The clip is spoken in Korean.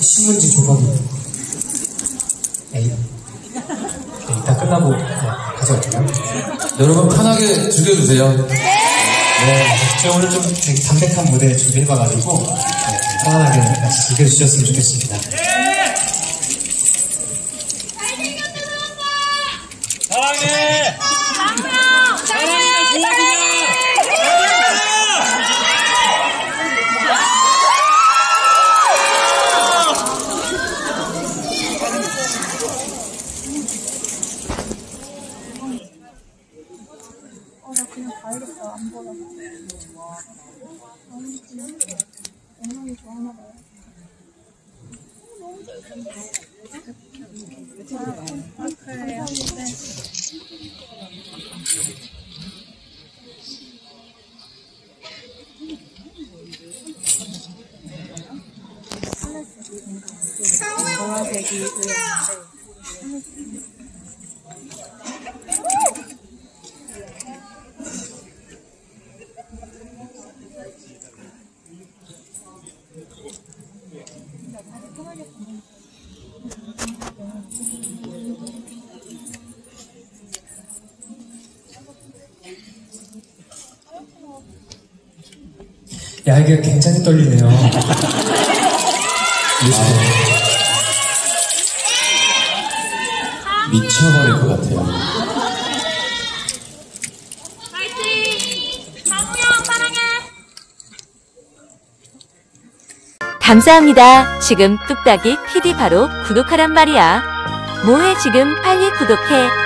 신문지 조각이 에이 네, 이따 끝나고 네, 가져올게요 여러분 편하게 즐겨주세요. 네, 제가 오늘 좀 되게 담백한 무대 준비해봐가지고 네, 편안하게 같이 즐겨주셨으면 좋겠습니다! 사랑해! 좋아지냐! 어나 그냥 가야겠다 안 보여. 아니 그냥 엉망이 좋아하나 봐요. 아, 그래요? 네. 야 이게 굉장히 떨리네요 미쳐버릴 것 같아요. 파이팅! 강우영 사랑해! 감사합니다. 지금 뚝딱이 PD 바로 구독하란 말이야. 뭐해 지금 빨리 구독해.